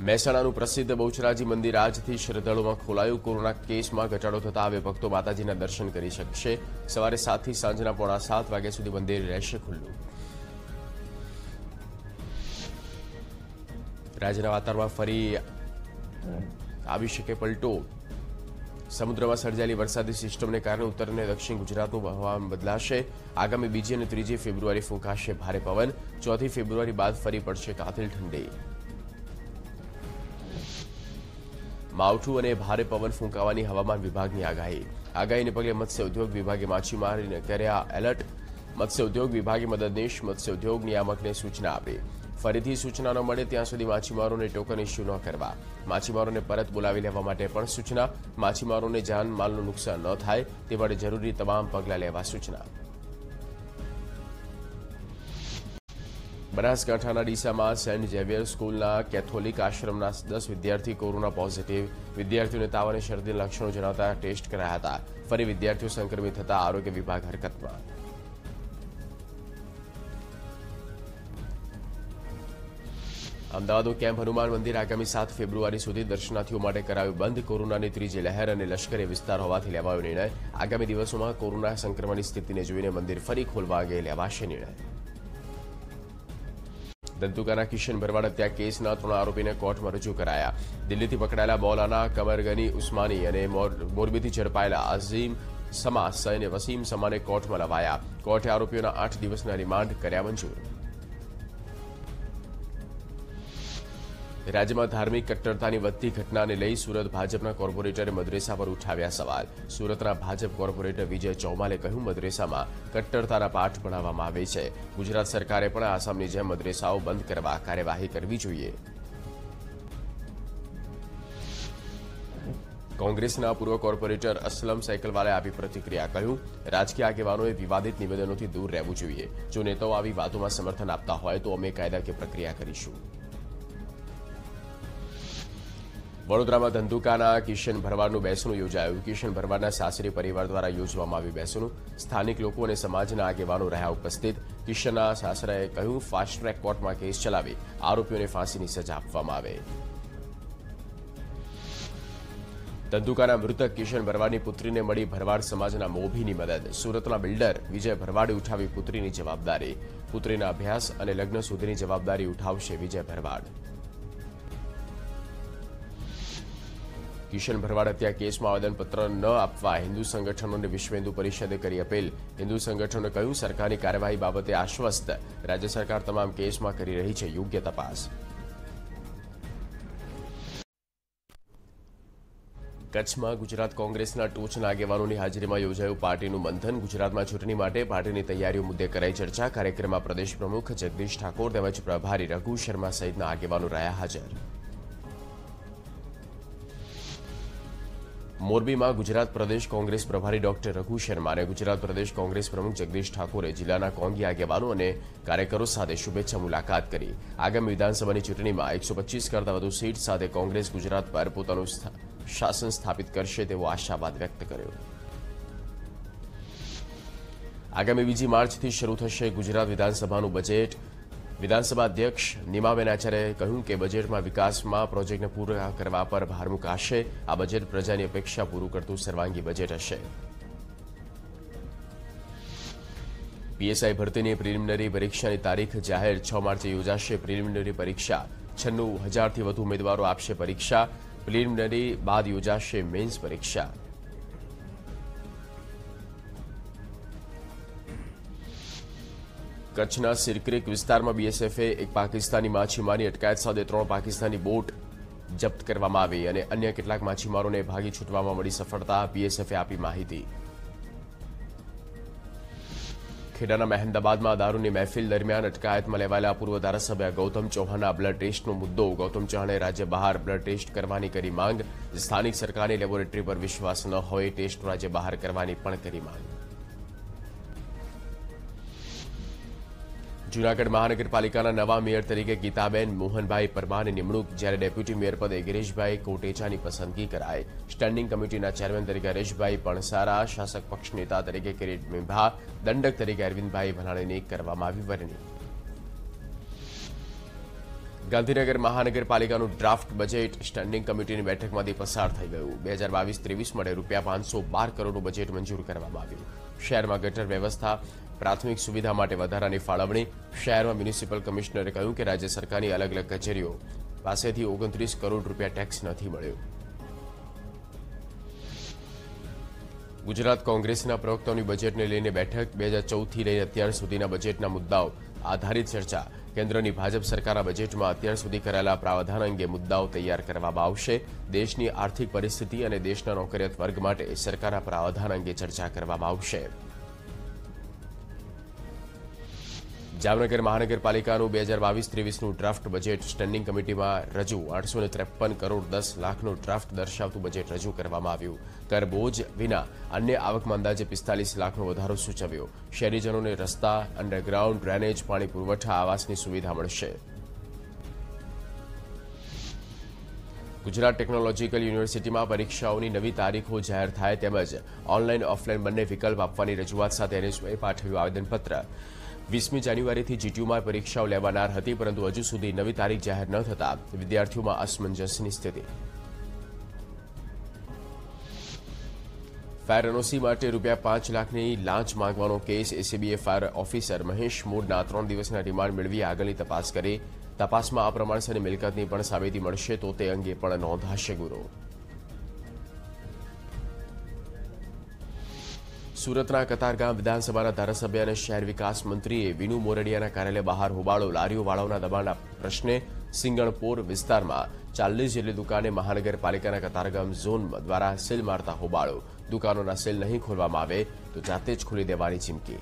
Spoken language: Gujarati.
મહેસાણાનું પ્રસિદ્ધ બહુચરાજી મંદિર આજથી શ્રદ્ધાળુમાં ખોલાયું. કોરોના કેસમાં ઘટાડો થતા હવે ભક્તો માતાજીના દર્શન કરી શકશે. સવારે સાતથી સાંજના પોણા સાત વાગ્યા સુધી મંદિર રહેશે ખુલ્લું. રાજ્યના વાતાવરણમાં ફરી આવી શકે પલટો. સમુદ્રમાં સર્જાયેલી વરસાદી સિસ્ટમને કારણે ઉત્તર અને દક્ષિણ ગુજરાતનું હવામાન બદલાશે. આગામી બીજી અને ત્રીજી ફેબ્રુઆરી ફૂંકાશે ભારે પવન. ચોથી ફેબ્રુઆરી બાદ ફરી પડશે કાતિલ ઠંડી. માવઠું અને ભારે પવન ફૂંકાવાની હવામાન વિભાગની આગાહી. આગાહીને પગલે મત્સ્ય ઉદ્યોગ વિભાગે માછીમારીને કર્યા એલર્ટ. મત્સ્ય ઉદ્યોગ વિભાગે મદદનીશ મત્સ્ય ઉદ્યોગ નિયામકને સૂચના આપી. ફરીથી સૂચના ન મળે ત્યાં સુધી માછીમારોને ટોકન ઇસ્યુ ન કરવા. માછીમારોને પરત બોલાવી લેવા માટે પણ સૂચના. માછીમારોને જાનમાલનું નુકસાન ન થાય તે માટે જરૂરી તમામ પગલાં લેવા સૂચના. બનાસકાંઠાના ડીસામાં સેન્ટ ઝેવિયર સ્કૂલના કેથોલિક આશ્રમના દસ વિદ્યાર્થી કોરોના પોઝિટિવ. વિદ્યાર્થીઓને તાવ અને શરદીના લક્ષણો જણાવતા ટેસ્ટ કરાયા હતા. ફરી વિદ્યાર્થીઓ સંક્રમિત થતા આરોગ્ય વિભાગ હરકતમાં. અમદાવાદનું કેમ્પ હનુમાન મંદિર આગામી સાત ફેબ્રુઆરી સુધી દર્શનાર્થીઓ માટે કરાયું બંધ. કોરોનાની ત્રીજી લહેર અને લશ્કરી વિસ્તાર હોવાથી લેવાયો નિર્ણય. આગામી દિવસોમાં કોરોના સંક્રમણની સ્થિતિને જોઈને મંદિર ફરી ખોલવા અંગે લેવાશે નિર્ણય. દંતુકાના કિશન ભરવાડ હત્યા કેસના ત્રણ આરોપીને કોર્ટમાં રજૂ કરાયા. દિલ્હીથી પકડાયેલા મૌલાના કમરગની ઉસ્માની અને મોરબીથી ઝડપાયેલા અઝીમ સમા સૈને વસીમ સમાને કોર્ટમાં લવાયા. કોર્ટે આરોપીઓના આઠ દિવસના રિમાન્ડ કર્યા મંજૂર. રાજ્યમાં ધાર્મિક કટ્ટરતાની વધતી ઘટનાને લઈ સુરત ભાજપના કોર્પોરેટરે મદ્રેસા પર ઉઠાવ્યા સવાલ. સુરતના ભાજપ કોર્પોરેટર વિજય ચૌમાલે કહ્યું, મદ્રેસામાં કટ્ટરતાના પાઠ ભણાવવામાં આવે છે. ગુજરાત સરકારે પણ આસામની જેમ મદ્રેસાઓ બંધ કરવા કાર્યવાહી કરવી જોઈએ. કોંગ્રેસના પૂર્વ કોર્પોરેટર અસલમ સાયકલવાલાએ આપી પ્રતિક્રિયા કહ્યું, રાજકીય આગેવાનોએ વિવાદિત નિવેદનોથી દૂર રહેવું જોઈએ. જો નેતાઓ આવી વાતોમાં સમર્થન આપતા હોય તો અમે કાયદાકીય પ્રક્રિયા કરીશું. વડોદરામાં ધંધુકાના કિશન ભરવાડનું બેસણું યોજાયું. કિશન ભરવાડના સાસરી પરિવાર દ્વારા યોજવામાં આવ્યું બેસણું. સ્થાનિક લોકો અને સમાજના આગેવાનો રહ્યા ઉપસ્થિત. કિશનના સાસરાએ કહ્યું, ફાસ્ટ ટ્રેક કોર્ટમાં કેસ ચલાવી આરોપીઓને ફાંસીની સજા આપવામાં આવે. ધંધુકાના મૃતક કિશન ભરવાડની પુત્રીને મળી ભરવાડ સમાજના મોભીની મદદ. સુરતના બિલ્ડર વિજય ભરવાડે ઉઠાવી પુત્રીની જવાબદારી. પુત્રીના અભ્યાસ અને લગ્ન સુધીની જવાબદારી ઉઠાવશે વિજય ભરવાડ. કિશન ભરવાડ હત્યા કેસમાં આવેદનપત્ર ન આપવા હિન્દુ સંગઠનોને વિશ્વ હિન્દુ પરિષદે કરી અપીલ. હિન્દુ સંગઠનોએ કહ્યું, સરકારની કાર્યવાહી બાબતે આશ્વસ્ત. રાજ્ય સરકાર તમામ કેસમાં કરી રહી છે યોગ્ય તપાસ. કચ્છમાં ગુજરાત કોંગ્રેસના ટોચના આગેવાનોની હાજરીમાં યોજાયું પાર્ટીનું મંથન. ગુજરાતમાં ચૂંટણી માટે પાર્ટીની તૈયારીઓ મુદ્દે કરાઈ ચર્ચા. કાર્યક્રમમાં પ્રદેશ પ્રમુખ જગદીશ ઠાકોર તેમજ પ્રભારી રઘુ શર્મા સહિતના આગેવાનો રહ્યા હાજર. મોરબીમાં ગુજરાત પ્રદેશ કોંગ્રેસ પ્રભારી ડોક્ટર રઘુ શર્મા ગુજરાત પ્રદેશ કોંગ્રેસ પ્રમુખ જગદીશ ઠાકોરે જિલ્લાના કોંગી આગેવાનો અને કાર્યકરો સાથે શુભેચ્છા મુલાકાત કરી. આગામી વિધાનસભાની ચૂંટણીમાં એકસો પચીસ કરતાં વધુ સીટ સાથે કોંગ્રેસ ગુજરાત પર પોતાનું શાસન સ્થાપિત કરશે તેવો આશાવાદ વ્યક્ત કર્યો. આગામી બીજી માર્ચથી શરૂ થશે ગુજરાત વિધાનસભાનું બજેટ. વિધાનસભા અધ્યક્ષ નીમાબેન આચાર્યએ કહ્યું કે બજેટમાં વિકાસમાં પ્રોજેક્ટને પૂરા કરવા પર ભાર મુકાશે. આ બજેટ પ્રજાની અપેક્ષા પૂરું કરતું સર્વાંગી બજેટ હશે. પીએસઆઈ ભરતીની પ્રિલિમિનરી પરીક્ષાની તારીખ જાહેર છ માર્ચે યોજાશે. પ્રિલિમિનરી પરીક્ષા છન્નું હજારથી વધુ ઉમેદવારો આપશે પરીક્ષા. પ્રિલિમિનરી બાદ યોજાશે મેન્સ પરીક્ષા. કચ્છના સિરક્રિક વિસ્તારમાં બીએસએફે એક પાકિસ્તાની માછીમારની અટકાયત સાથે ત્રણ પાકિસ્તાની બોટ જપ્ત કરવામાં આવી અને અન્ય કેટલાક માછીમારોને ભાગી છૂટવામાં મળી સફળતા બીએસએફે આપી માહિતી. ખેડાના મહેમદાબાદમાં દારૂની મહેફિલ દરમિયાન અટકાયતમાં લેવાયેલા પૂર્વ ધારાસભ્ય ગૌતમ ચૌહાણના બ્લડ ટેસ્ટનો મુદ્દો, ગૌતમ ચૌહાણે રાજ્ય બહાર બ્લડ ટેસ્ટ કરવાની કરી માંગ, સ્થાનિક સરકારની લેબોરેટરી પર વિશ્વાસ ન હોય, ટેસ્ટ રાજ્ય બહાર કરવાની પણ કરી માંગ. જૂનાગઢ મહાનગરપાલિકાના નવા મેયર તરીકે ગીતાબેન મોહનભાઈ પરમારની નિમણૂક જ્યારે ડેપ્યુટી મેયર પદે ગિરીશભાઈ કોટેચાની પસંદગી કરાઈ. સ્ટેન્ડિંગ કમિટીના ચેરમેન તરીકે હરેશભાઈ પણસારા, શાસક પક્ષ નેતા તરીકે કિરીટ મિંભા, દંડક તરીકે અરવિંદભાઈ ભલાણીની કરવામાં આવી વરણી. ગાંધીનગર મહાનગરપાલિકાનું ડ્રાફ્ટ બજેટ સ્ટેન્ડિંગ કમિટીની બેઠકમાંથી પસાર થઈ ગયું. બે હજાર બાવીસ ત્રેવીસ માટે રૂપિયા પાંચસો બાર કરોડનું બજેટ મંજૂર કરવામાં આવ્યું. શહેરમાં ગટર વ્યવસ્થા પ્રાથમિક સુવિધા માટે વધારાની ફાળવણી શહેરમાં મ્યુનિસિપલ કમિશનરે કહ્યું કે રાજ્ય સરકારની અલગ અલગ કચેરીઓ પાસેથી ઓગણત્રીસ કરોડ રૂપિયા ટેક્સ નથી મળ્યો. ગુજરાત કોંગ્રેસના પ્રવક્તાઓની બજેટને લઈને બેઠક બે હજાર ચૌદથી લઈને અત્યાર સુધીના બજેટના મુદ્દાઓ આધારિત ચર્ચા. કેન્દ્રની ભાજપ સરકારના બજેટમાં અત્યાર સુધી કરાયેલા પ્રાવધાન અંગે મુદ્દાઓ તૈયાર કરવામાં આવશે. દેશની આર્થિક પરિસ્થિતિ અને દેશના નોકરિયાત વર્ગ માટે સરકારના પ્રાવધાન અંગે ચર્ચા કરવામાં આવશે. જામનગર મહાનગરપાલિકાનું બે હજાર બાવીસ ત્રેવીસનું ડ્રાફ્ટ બજેટ સ્ટેન્ડિંગ કમિટીમાં રજૂ. આઠસો ત્રેપન કરોડ દસ લાખનું ડ્રાફ્ટ દર્શાવતું બજેટ રજૂ કરવામાં આવ્યું. કર બોજ વિના અન્ય આવકમાં અંદાજે પિસ્તાલીસ લાખનો વધારો સૂચવ્યો. શહેરીજનોને રસ્તા, અંડરગ્રાઉન્ડ, ડ્રેનેજ, પાણી પુરવઠા, આવાસની સુવિધા મળશે. ગુજરાત ટેકનોલોજીકલ યુનિવર્સિટીમાં પરીક્ષાઓની નવી તારીખો જાહેર થાય તેમજ ઓનલાઈન ઓફલાઈન બંને વિકલ્પ આપવાની રજૂઆત સાથે એનએસયુએ પાઠવ્યું આવેદનપત્ર. વીસમી જાન્યુઆરીથી જીટીયુમાં પરીક્ષાઓ લેવાનાર હતી, પરંતુ હજુ સુધી નવી તારીખ જાહેર ન થતા વિદ્યાર્થીઓમાં અસમંજસની સ્થિતિ. ફાયર એનઓસી માટે રૂપિયા પાંચ લાખની લાંચ માંગવાનો કેસ. એસીબીએ ફાયર ઓફિસર મહેશ મૂળના ત્રણ દિવસના રિમાન્ડ મેળવી આગળની તપાસ કરી. તપાસમાં આ પ્રમાણસરની મિલકતની પણ સાબિતી મળશે તો તે અંગે પણ નોંધાશે ગુનો. સુરતના કતારગામ વિધાનસભાના ધારાસભ્ય અને શહેર વિકાસ મંત્રીએ વિનુ મોરડિયાના કાર્યાલય બહાર હોબાળો, લારીઓ વાળાઓના દબાણના પ્રશ્ને સિંગણપોર વિસ્તારમાં ચાલીસ જેટલી દુકાને મહાનગરપાલિકાના કતારગામ ઝોન દ્વારા સીલ મારતા હોબાળો. દુકાનોના સીલ નહીં ખોલવામાં આવે તો જાતે જ ખોલી દેવાની ચીમકી.